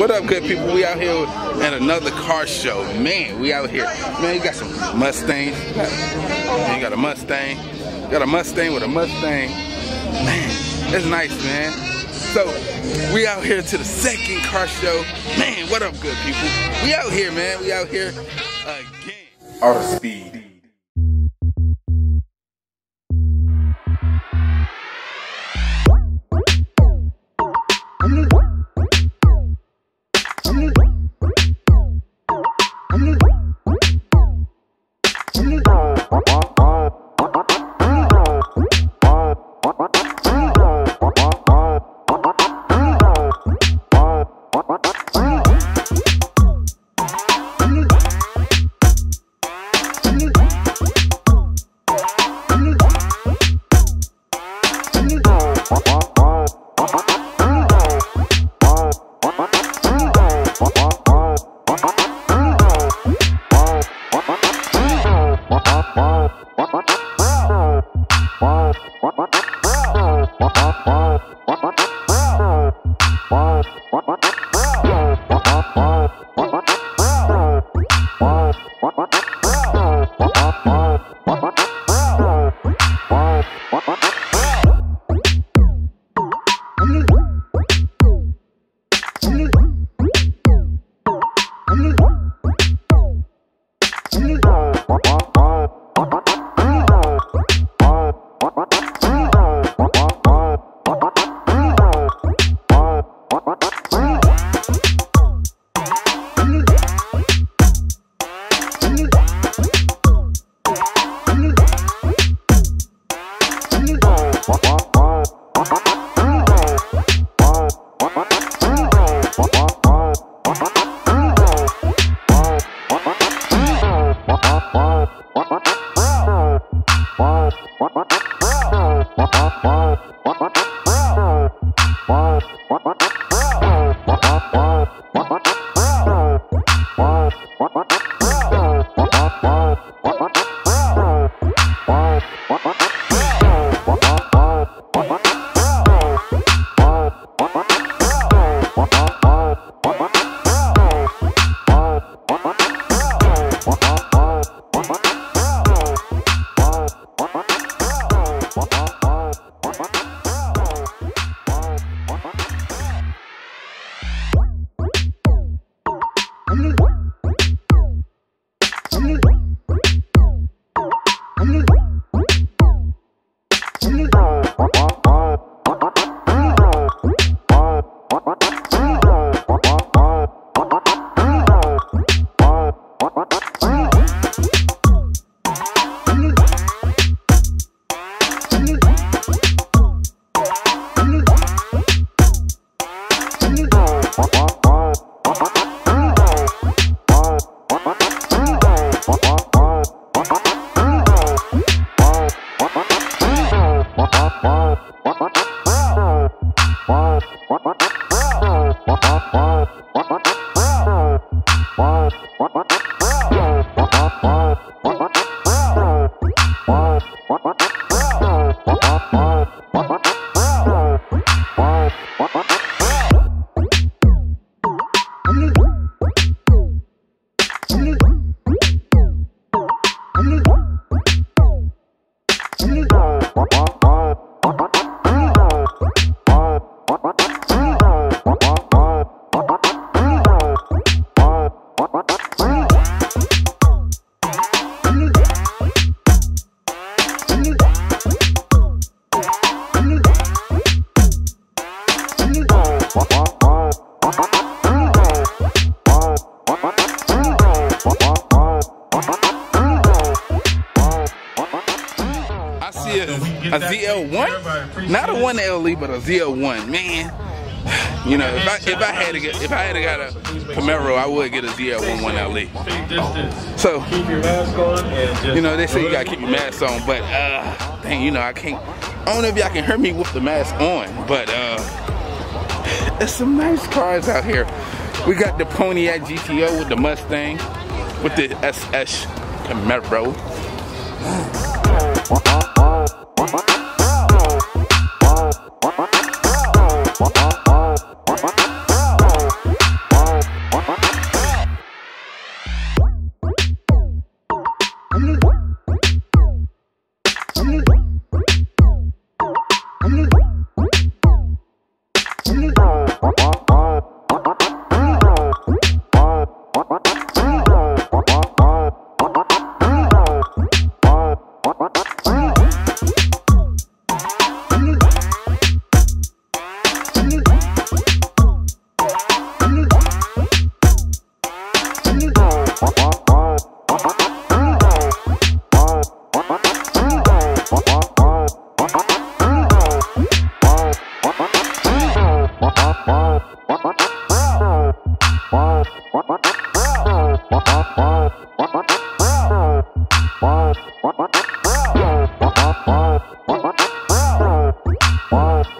What up, good people? We out here at another car show. Man, we out here. Man, you got some Mustangs. You got a Mustang. You got a Mustang with a Mustang. Man, it's nice, man. So, we out here to the second car show. Man, what up, good people? We out here, man. We out here again. Art Of Speedd. Wow. A ZL1, not a one LE, but a ZL1. Man, you know, if I if I had to get if I had to got a Camaro, I would get a ZL1 one LE. So, you know, they say you gotta keep your mask on, but uh, dang, you know, I can't. I don't know if y'all can hear me with the mask on, but uh, there's some nice cars out here. We got the Pontiac GTO with the Mustang, with the SS Camaro. Bye. What?